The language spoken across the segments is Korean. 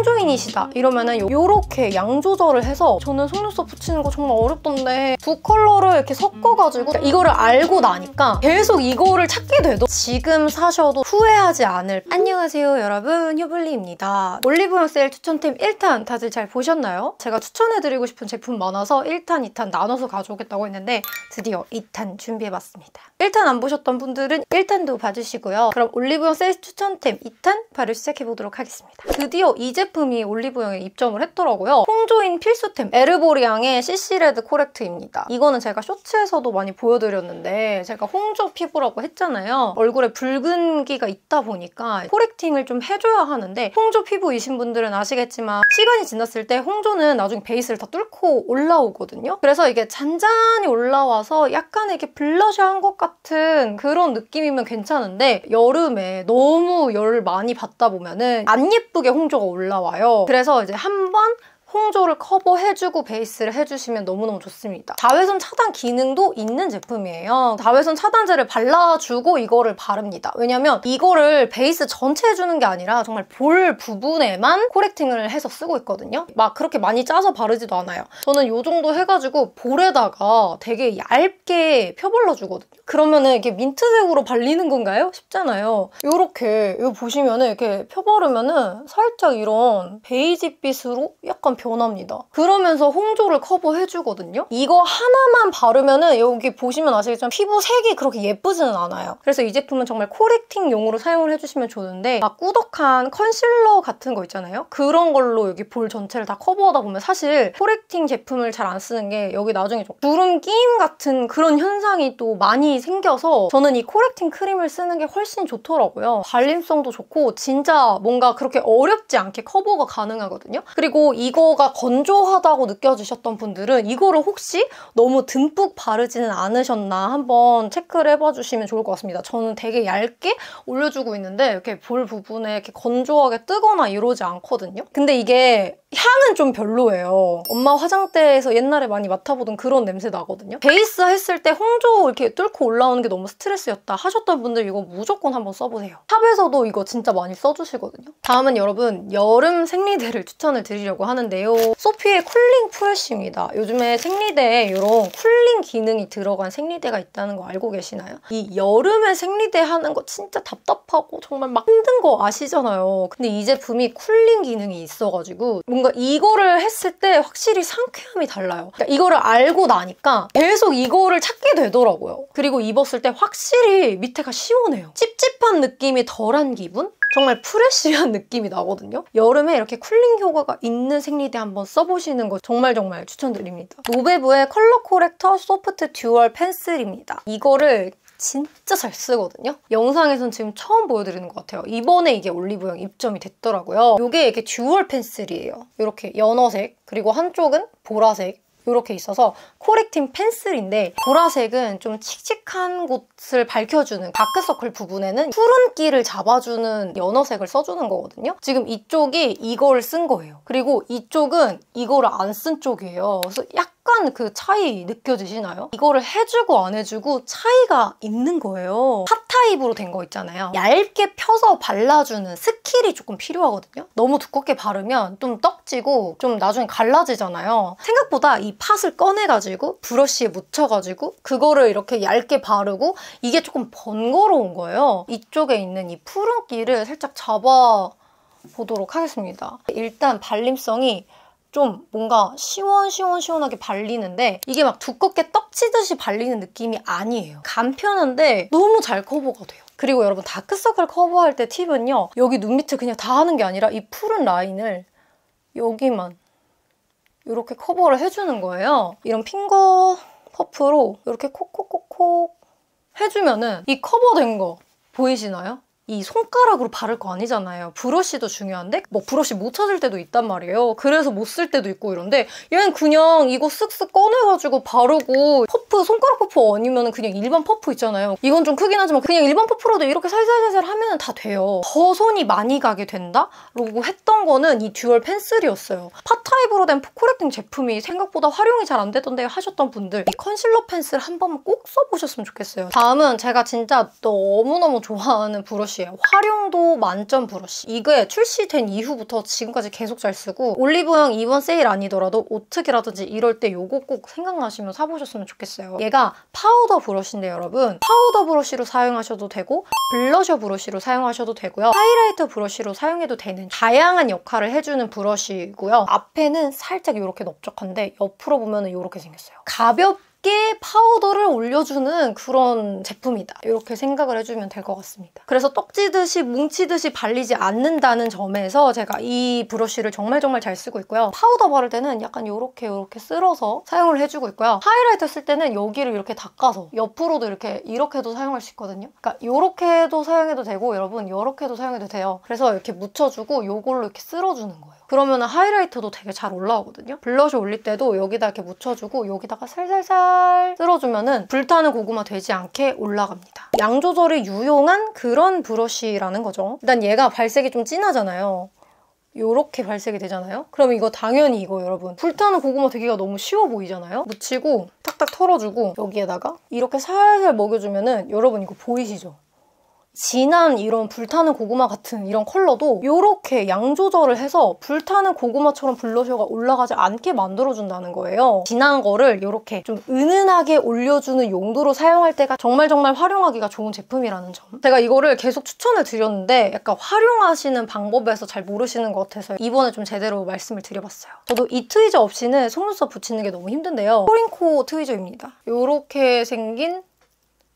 홍조인이시다 이러면은 요렇게 양 조절을 해서 저는 속눈썹 붙이는 거 정말 어렵던데 두 컬러를 이렇게 섞어가지고 이거를 알고 나니까 계속 이거를 찾게 돼도 지금 사셔도 후회하지 않을 안녕하세요 여러분 효블리입니다. 올리브영 세일 추천템 1탄 다들 잘 보셨나요? 제가 추천해드리고 싶은 제품 많아서 1탄, 2탄 나눠서 가져오겠다고 했는데 드디어 2탄 준비해봤습니다. 1탄 안 보셨던 분들은 1탄도 봐주시고요. 그럼 올리브영 세일 추천템 2탄 바로 시작해보도록 하겠습니다. 드디어 이 제품 이 올리브영에 입점을 했더라고요. 홍조인 필수템 에르보리앙의 CC레드 코렉트입니다. 이거는 제가 Shorts에서도 많이 보여드렸는데 제가 홍조 피부라고 했잖아요. 얼굴에 붉은기가 있다 보니까 코렉팅을 좀 해줘야 하는데 홍조 피부이신 분들은 아시겠지만 시간이 지났을 때 홍조는 나중에 베이스를 다 뚫고 올라오거든요. 그래서 이게 잔잔히 올라와서 약간 이렇게 블러셔한 것 같은 그런 느낌이면 괜찮은데 여름에 너무 열을 많이 받다 보면은 안 예쁘게 홍조가 올라와 요. 그래서 이제 한 번 홍조를 커버해주고 베이스를 해주시면 너무너무 좋습니다. 자외선 차단 기능도 있는 제품이에요. 자외선 차단제를 발라주고 이거를 바릅니다. 왜냐면 이거를 베이스 전체 해주는 게 아니라 정말 볼 부분에만 코렉팅을 해서 쓰고 있거든요. 막 그렇게 많이 짜서 바르지도 않아요. 저는 이 정도 해가지고 볼에다가 되게 얇게 펴발라주거든요. 그러면은 이렇게 민트색으로 발리는 건가요? 싶잖아요. 이렇게 이거 보시면은 이렇게 펴바르면은 살짝 이런 베이지빛으로 약간 변합니다. 그러면서 홍조를 커버해주거든요. 이거 하나만 바르면은 여기 보시면 아시겠지만 피부 색이 그렇게 예쁘지는 않아요. 그래서 이 제품은 정말 correcting용으로 사용을 해주시면 좋은데 막 꾸덕한 컨실러 같은 거 있잖아요. 그런 걸로 여기 볼 전체를 다 커버하다 보면 사실 correcting 제품을 잘 안 쓰는 게 여기 나중에 좀 주름 끼임 같은 그런 현상이 또 많이 생겨서 저는 이 correcting 크림을 쓰는 게 훨씬 좋더라고요. 발림성도 좋고 진짜 뭔가 그렇게 어렵지 않게 커버가 가능하거든요. 그리고 이거 가 건조하다고 느껴지셨던 분들은 이거를 혹시 너무 듬뿍 바르지는 않으셨나 한번 체크를 해봐 주시면 좋을 것 같습니다. 저는 되게 얇게 올려주고 있는데 이렇게 볼 부분에 이렇게 건조하게 뜨거나 이러지 않거든요. 근데 이게 향은 좀 별로예요. 엄마 화장대에서 옛날에 많이 맡아보던 그런 냄새 나거든요. 베이스 했을 때 홍조 이렇게 뚫고 올라오는 게 너무 스트레스였다 하셨던 분들 이거 무조건 한번 써보세요. 샵에서도 이거 진짜 많이 써주시거든요. 다음은 여러분 여름 생리대를 추천을 드리려고 하는데요. 소피의 쿨링 프레쉬입니다. 요즘에 생리대에 이런 cooling 기능이 들어간 생리대가 있다는 거 알고 계시나요? 이 여름에 생리대 하는 거 진짜 답답하고 정말 막 힘든 거 아시잖아요. 근데 이 제품이 cooling 기능이 있어가지고 뭔가 이거를 했을 때 확실히 상쾌함이 달라요. 그러니까 이거를 알고 나니까 계속 이거를 찾게 되더라고요. 그리고 입었을 때 확실히 밑에가 시원해요. 찝찝한 느낌이 덜한 기분? 정말 fresh한 느낌이 나거든요. 여름에 이렇게 cooling 효과가 있는 생리대 한번 써보시는 거 정말 정말 추천드립니다. 노베브의 컬러 코렉터 소프트 듀얼 펜슬입니다. 이거를 진짜 잘 쓰거든요. 영상에선 지금 처음 보여드리는 것 같아요. 이번에 이게 올리브영 입점이 됐더라고요. 이게 이렇게 dual pencil이에요. 이렇게 연어색 그리고 한쪽은 보라색 이렇게 있어서 correcting pencil인데 보라색은 좀 칙칙한 곳을 밝혀주는 다크서클 부분에는 푸른기를 잡아주는 연어색을 써주는 거거든요. 지금 이쪽이 이걸 쓴 거예요. 그리고 이쪽은 이거를 안 쓴 쪽이에요. 그래서 약간 그 차이 느껴지시나요? 이거를 해주고 안 해주고 차이가 있는 거예요. 핫 타입으로 된 거 있잖아요. 얇게 펴서 발라주는 skill이 조금 필요하거든요. 너무 두껍게 바르면 좀 떡지고 좀 나중에 갈라지잖아요. 생각보다 이 팥을 꺼내가지고 브러쉬에 묻혀가지고 그거를 이렇게 얇게 바르고 이게 조금 번거로운 거예요. 이쪽에 있는 이 푸른기를 살짝 잡아 보도록 하겠습니다. 일단 발림성이 좀 뭔가 시원시원시원하게 발리는데 이게 막 두껍게 떡치듯이 발리는 느낌이 아니에요. 간편한데 너무 잘 커버가 돼요. 그리고 여러분 다크서클 커버할 때 팁은요. 여기 눈 밑을 그냥 다 하는 게 아니라 이 푸른 라인을 여기만 이렇게 커버를 해주는 거예요. 이런 finger 퍼프로 이렇게 콕콕콕콕 해주면은 이 커버된 거 보이시나요? 이 손가락으로 바를 거 아니잖아요. 브러쉬도 중요한데 뭐 브러쉬 못 찾을 때도 있단 말이에요. 그래서 못 쓸 때도 있고 이런데 얘는 그냥 이거 쓱쓱 꺼내가지고 바르고 퍼프, 손가락 퍼프 아니면 그냥 일반 퍼프 있잖아요. 이건 좀 크긴 하지만 그냥 일반 퍼프로도 이렇게 살살살살 하면 다 돼요. 더 손이 많이 가게 된다? 라고 했던 거는 이 dual pencil이었어요. pot 타입으로 된 correcting 제품이 생각보다 활용이 잘 안 되던데 하셨던 분들 이 컨실러 pencil 한 번만 꼭 써보셨으면 좋겠어요. 다음은 제가 진짜 너무너무 좋아하는 브러쉬예요. 활용도 만점 브러쉬. 이게 출시된 이후부터 지금까지 계속 잘 쓰고 올리브영 이번 세일 아니더라도 오특이라든지 이럴 때 이거 꼭 생각나시면 사보셨으면 좋겠어요. 얘가 파우더 브러쉬인데 여러분 파우더 브러쉬로 사용하셔도 되고 블러셔 브러쉬로 사용하셔도 되고요. 하이라이터 브러쉬로 사용해도 되는 다양한 역할을 해주는 브러쉬고요. 앞에는 살짝 이렇게 넓적한데 옆으로 보면 이렇게 생겼어요. 가볍 얇게 파우더를 올려주는 그런 제품이다. 이렇게 생각을 해주면 될 것 같습니다. 그래서 떡지듯이 뭉치듯이 발리지 않는다는 점에서 제가 이 브러쉬를 정말 정말 잘 쓰고 있고요. 파우더 바를 때는 약간 이렇게 이렇게 쓸어서 사용을 해주고 있고요. 하이라이터 쓸 때는 여기를 이렇게 닦아서 옆으로도 이렇게 이렇게도 사용할 수 있거든요. 그러니까 이렇게도 사용해도 되고 여러분 이렇게도 사용해도 돼요. 그래서 이렇게 묻혀주고 이걸로 이렇게 쓸어주는 거예요. 그러면 하이라이터도 되게 잘 올라오거든요. 블러셔 올릴 때도 여기다 이렇게 묻혀주고 여기다가 살살살 쓸어주면 불타는 고구마 되지 않게 올라갑니다. 양 조절이 유용한 그런 브러쉬라는 거죠. 일단 얘가 발색이 좀 진하잖아요. 이렇게 발색이 되잖아요? 그럼 이거 당연히 이거 여러분 불타는 고구마 되기가 너무 쉬워 보이잖아요? 묻히고 탁탁 털어주고 여기에다가 이렇게 살살 먹여주면 은 여러분 이거 보이시죠? 진한 이런 불타는 고구마 같은 이런 컬러도 이렇게 양 조절을 해서 불타는 고구마처럼 블러셔가 올라가지 않게 만들어준다는 거예요. 진한 거를 이렇게 좀 은은하게 올려주는 용도로 사용할 때가 정말 정말 활용하기가 좋은 제품이라는 점. 제가 이거를 계속 추천을 드렸는데 약간 활용하시는 방법에서 잘 모르시는 것 같아서 이번에 좀 제대로 말씀을 드려봤어요. 저도 이 트위저 없이는 속눈썹 붙이는 게 너무 힘든데요. 코링코 트위저입니다. 이렇게 생긴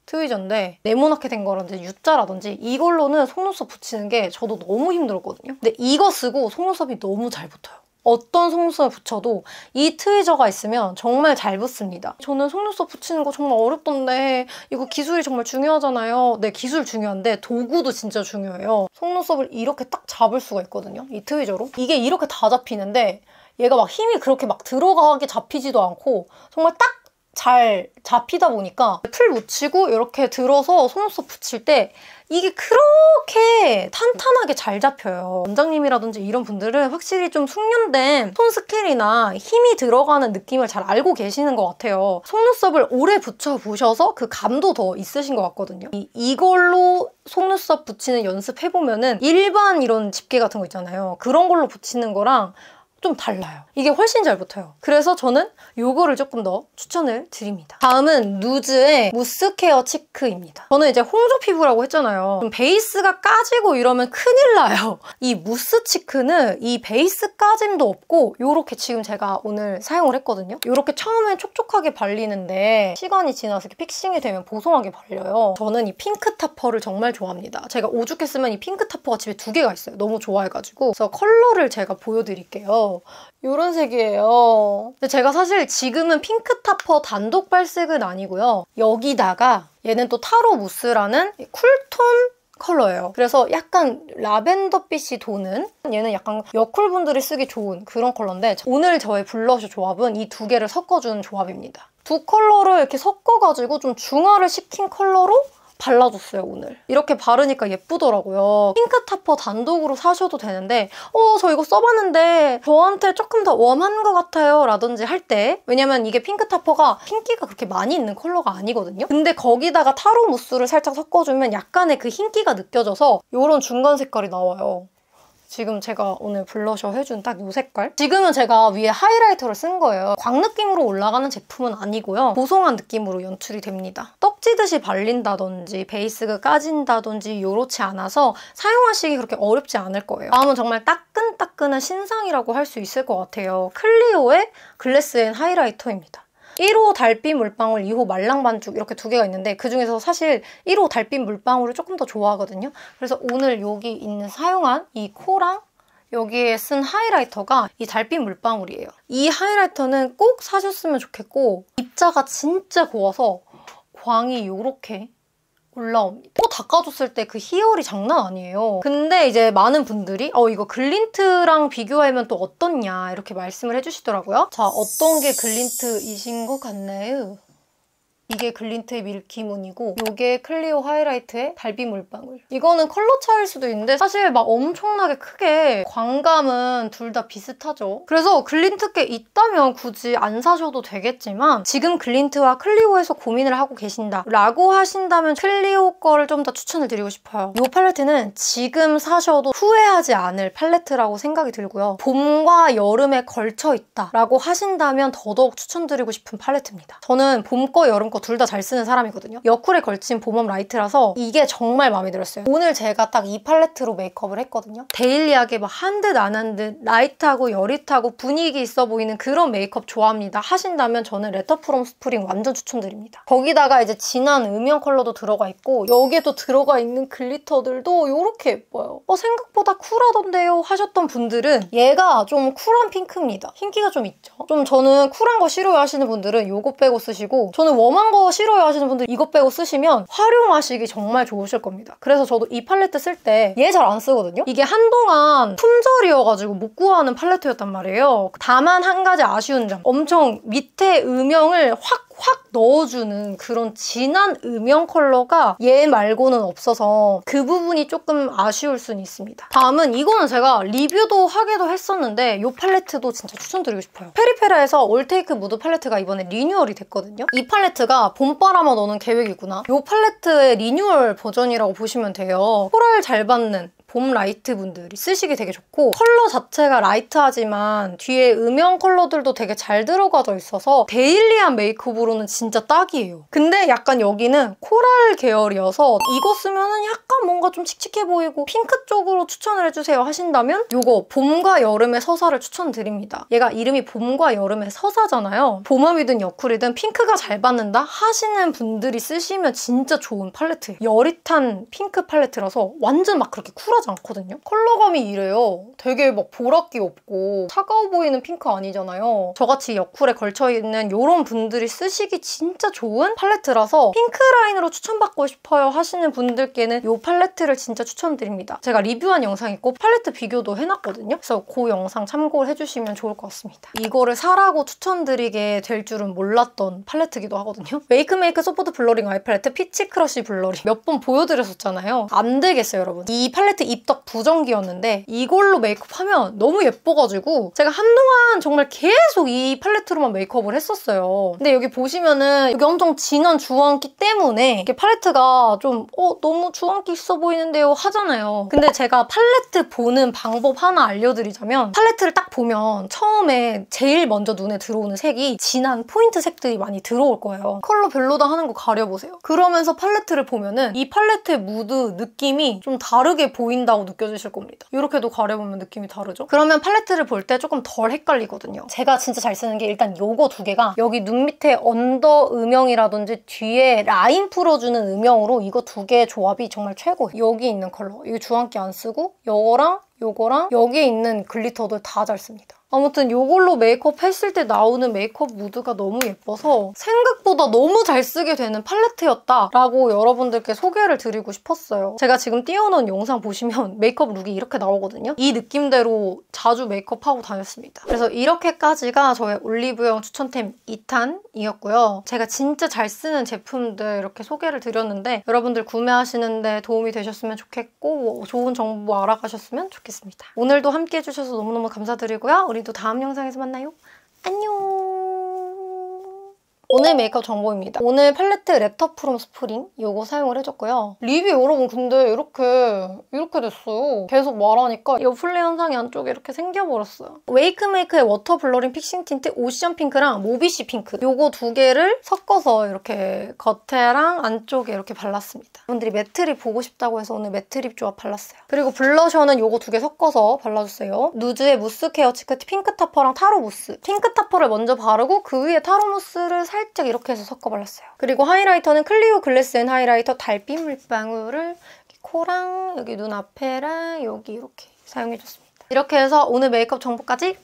트위저인데 네모나게 된 거라든지 U자라든지 이걸로는 속눈썹 붙이는 게 저도 너무 힘들었거든요. 근데 이거 쓰고 속눈썹이 너무 잘 붙어요. 어떤 속눈썹을 붙여도 이 트위저가 있으면 정말 잘 붙습니다. 저는 속눈썹 붙이는 거 정말 어렵던데 이거 기술이 정말 중요하잖아요. 네, 기술 중요한데 도구도 진짜 중요해요. 속눈썹을 이렇게 딱 잡을 수가 있거든요. 이 트위저로. 이게 이렇게 다 잡히는데 얘가 막 힘이 그렇게 막 들어가게 잡히지도 않고 정말 딱 잘 잡히다 보니까 풀 묻히고 이렇게 들어서 속눈썹 붙일 때 이게 그렇게 탄탄하게 잘 잡혀요. 원장님이라든지 이런 분들은 확실히 좀 숙련된 손 skill이나 힘이 들어가는 느낌을 잘 알고 계시는 것 같아요. 속눈썹을 오래 붙여보셔서 그 감도 더 있으신 것 같거든요. 이, 이걸로 속눈썹 붙이는 연습해보면은 일반 이런 집게 같은 거 있잖아요. 그런 걸로 붙이는 거랑 좀 달라요. 이게 훨씬 잘 붙어요. 그래서 저는 이거를 조금 더 추천을 드립니다. 다음은 누즈의 무스 케어 cheek입니다. 저는 이제 홍조 피부라고 했잖아요. 좀 베이스가 까지고 이러면 큰일 나요. 이 무스 cheek는 이 베이스 까짐도 없고 이렇게 지금 제가 오늘 사용을 했거든요. 이렇게 처음엔 촉촉하게 발리는데 시간이 지나서 이렇게 fixing이 되면 보송하게 발려요. 저는 이 핑크 타퍼를 정말 좋아합니다. 제가 오죽했으면 이 핑크 타퍼가 집에 두 개가 있어요. 너무 좋아해가지고 그래서 컬러를 제가 보여드릴게요. 이런 색이에요. 근데 제가 사실 지금은 핑크 타퍼 단독 발색은 아니고요. 여기다가 얘는 또 타로 무스라는 쿨톤 컬러예요. 그래서 약간 라벤더빛이 도는 얘는 약간 여쿨분들이 쓰기 좋은 그런 컬러인데 오늘 저의 블러셔 조합은 이 두 개를 섞어준 조합입니다. 두 컬러를 이렇게 섞어가지고 좀 중화를 시킨 컬러로 발라줬어요, 오늘. 이렇게 바르니까 예쁘더라고요. 핑크 타퍼 단독으로 사셔도 되는데 어, 저 이거 써봤는데 저한테 조금 더 warm한 것 같아요 라든지 할 때 왜냐면 이게 핑크 타퍼가 흰기가 그렇게 많이 있는 컬러가 아니거든요. 근데 거기다가 타로 무스를 살짝 섞어주면 약간의 그 흰기가 느껴져서 이런 중간 색깔이 나와요. 지금 제가 오늘 블러셔 해준 딱 이 색깔? 지금은 제가 위에 하이라이터를 쓴 거예요. 광 느낌으로 올라가는 제품은 아니고요. 보송한 느낌으로 연출이 됩니다. 떡지듯이 발린다든지 베이스가 까진다든지 요렇지 않아서 사용하시기 그렇게 어렵지 않을 거예요. 다음은 정말 따끈따끈한 신상이라고 할 수 있을 것 같아요. 클리오의 글래스 앤 하이라이터입니다. 1호 달빛 물방울, 2호 말랑 반죽 이렇게 두 개가 있는데 그중에서 사실 1호 달빛 물방울을 조금 더 좋아하거든요. 그래서 오늘 여기 있는 사용한 이 코랑 여기에 쓴 하이라이터가 이 달빛 물방울이에요. 이 하이라이터는 꼭 사셨으면 좋겠고 입자가 진짜 고와서 광이 이렇게 올라옵니다. 또 닦아줬을 때 그 희열이 장난 아니에요. 근데 이제 많은 분들이 어 이거 글린트랑 비교하면 또 어떻냐 이렇게 말씀을 해주시더라고요. 자 어떤 게 글린트이신 것 같나요? 이게 글린트의 밀키문이고 이게 클리오 하이라이트의 달빛 물방울. 이거는 컬러 차일 수도 있는데 사실 막 엄청나게 크게 광감은 둘 다 비슷하죠. 그래서 글린트 게 있다면 굳이 안 사셔도 되겠지만 지금 글린트와 클리오에서 고민을 하고 계신다 라고 하신다면 클리오 거를 좀 더 추천을 드리고 싶어요. 이 팔레트는 지금 사셔도 후회하지 않을 팔레트라고 생각이 들고요. 봄과 여름에 걸쳐 있다 라고 하신다면 더더욱 추천드리고 싶은 팔레트입니다. 저는 봄 거, 여름 거 둘 다 잘 쓰는 사람이거든요. 여쿨에 걸친 봄웜 라이트라서 이게 정말 마음에 들었어요. 오늘 제가 딱 이 팔레트로 메이크업을 했거든요. daily하게 막 한 듯 안 한 듯 light하고 여릿하고 분위기 있어 보이는 그런 메이크업 좋아합니다. 하신다면 저는 레터 프롬 스프링 완전 추천드립니다. 거기다가 이제 진한 음영 컬러도 들어가 있고 여기에도 들어가 있는 glitter들도 이렇게 예뻐요. 어, 생각보다 쿨하던데요 하셨던 분들은 얘가 좀 쿨한 핑크입니다. 흰기가 좀 있죠? 좀 저는 쿨한 거 싫어요 하시는 분들은 이거 빼고 쓰시고 저는 warm한 거 싫어요 하시는 분들 이거 빼고 쓰시면 활용하시기 정말 좋으실 겁니다. 그래서 저도 이 팔레트 쓸 때 얘 잘 안 쓰거든요? 이게 한동안 품절이어가지고 못 구하는 팔레트였단 말이에요. 다만 한 가지 아쉬운 점 엄청 밑에 음영을 확 확 넣어주는 그런 진한 음영 컬러가 얘 말고는 없어서 그 부분이 조금 아쉬울 수는 있습니다. 다음은 이거는 제가 리뷰도 하기도 했었는데 이 팔레트도 진짜 추천드리고 싶어요. 페리페라에서 올테이크 무드 팔레트가 이번에 리뉴얼이 됐거든요. 이 팔레트가 봄바람아 너는 계획이구나. 이 팔레트의 리뉴얼 버전이라고 보시면 돼요. 코랄 잘 받는 봄 라이트 분들이 쓰시기 되게 좋고 컬러 자체가 light하지만 뒤에 음영 컬러들도 되게 잘 들어가져 있어서 daily한 메이크업으로는 진짜 딱이에요. 근데 약간 여기는 코랄 계열이어서 이거 쓰면 약간 뭔가 좀 칙칙해 보이고 핑크 쪽으로 추천을 해주세요 하신다면 이거 봄과 여름의 서사를 추천드립니다. 얘가 이름이 봄과 여름의 서사잖아요. 봄웜이든 여쿨이든 핑크가 잘 받는다 하시는 분들이 쓰시면 진짜 좋은 팔레트예요. 여릿한 핑크 팔레트라서 완전 막 그렇게 쿨하지 않거든요. 컬러감이 이래요. 되게 막 보랏기 없고 차가워 보이는 핑크 아니잖아요. 저같이 여쿨에 걸쳐있는 이런 분들이 쓰시기 진짜 좋은 팔레트라서 핑크 라인으로 추천받고 싶어요 하시는 분들께는 이 팔레트를 진짜 추천드립니다. 제가 리뷰한 영상 있고 팔레트 비교도 해놨거든요. 그래서 그 영상 참고를 해주시면 좋을 것 같습니다. 이거를 사라고 추천드리게 될 줄은 몰랐던 팔레트기도 하거든요. 웨이크메이크 소프트 블러링 아이 팔레트 피치 크러쉬 블러링 몇 번 보여드렸었잖아요. 안 되겠어요, 여러분. 이 팔레트 입덕 부정기였는데 이걸로 메이크업하면 너무 예뻐가지고 제가 한동안 정말 계속 이 팔레트로만 메이크업을 했었어요. 근데 여기 보시면은 여기 엄청 진한 주황기 때문에 이게 팔레트가 좀 어, 너무 주황기 있어 보이는데요 하잖아요. 근데 제가 팔레트 보는 방법 하나 알려드리자면 팔레트를 딱 보면 처음에 제일 먼저 눈에 들어오는 색이 진한 포인트 색들이 많이 들어올 거예요. 컬러 별로다 하는 거 가려보세요. 그러면서 팔레트를 보면은 이 팔레트의 무드 느낌이 좀 다르게 보인다고 느껴지실 겁니다. 이렇게도 가려보면 느낌이 다르죠? 그러면 팔레트를 볼 때 조금 덜 헷갈리거든요. 제가 진짜 잘 쓰는 게 일단 요거 두 개가 여기 눈 밑에 언더 음영이라든지 뒤에 라인 풀어주는 음영으로 이거 두 개의 조합이 정말 최고예요. 여기 있는 컬러, 이 주황기 안 쓰고 요거랑 요거랑 여기에 있는 glitter도 다 잘 씁니다. 아무튼 이걸로 메이크업 했을 때 나오는 메이크업 무드가 너무 예뻐서 생각보다 너무 잘 쓰게 되는 팔레트였다라고 여러분들께 소개를 드리고 싶었어요. 제가 지금 띄워놓은 영상 보시면 메이크업 룩이 이렇게 나오거든요. 이 느낌대로 자주 메이크업하고 다녔습니다. 그래서 이렇게까지가 저의 올리브영 추천템 2탄이었고요. 제가 진짜 잘 쓰는 제품들 이렇게 소개를 드렸는데 여러분들 구매하시는데 도움이 되셨으면 좋겠고 좋은 정보 알아가셨으면 좋겠습니다. 오늘도 함께 해주셔서 너무너무 감사드리고요. 우리 또 다음 영상에서 만나요. 안녕! 오늘 메이크업 정보입니다. 오늘 팔레트 랩터 프롬 스프링 이거 사용을 해줬고요. 리뷰 여러분 근데 이렇게 이렇게 됐어요. 계속 말하니까 이 플레 현상이 안쪽에 이렇게 생겨버렸어요. 웨이크메이크의 워터 블러링 픽싱 틴트 오션 핑크랑 모비시 핑크 이거 두 개를 섞어서 이렇게 겉에랑 안쪽에 이렇게 발랐습니다. 여러분들이 매트립 보고 싶다고 해서 오늘 매트립 조합 발랐어요. 그리고 블러셔는 이거 두 개 섞어서 발라줬어요. 누즈의 무스 케어 치크 핑크 타퍼랑 타로 무스. 핑크 타퍼를 먼저 바르고 그 위에 타로 무스를 살짝 이렇게 해서 섞어 발랐어요. 그리고 하이라이터는 클리오 글래스 앤 하이라이터 달빛 물방울을 코랑 여기 눈 앞에랑 여기 이렇게 사용해줬습니다. 이렇게 해서 오늘 메이크업 정보까지